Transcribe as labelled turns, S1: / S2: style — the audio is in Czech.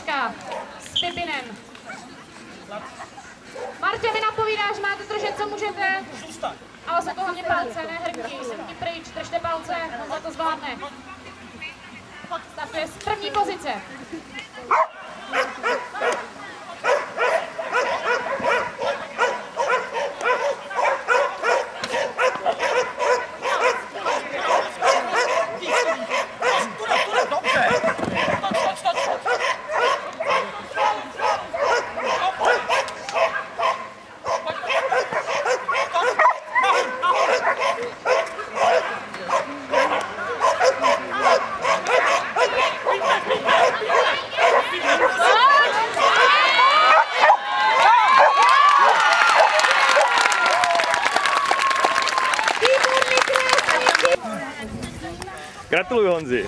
S1: Martička s Pipinem. Martě, vy napovídáš, máte držet, co můžete. Ale se to hlavně palce, ne hrnky. Semky pryč, držte palce, on to zvládne. Startuje z první pozice.
S2: Gratulujem Honzi.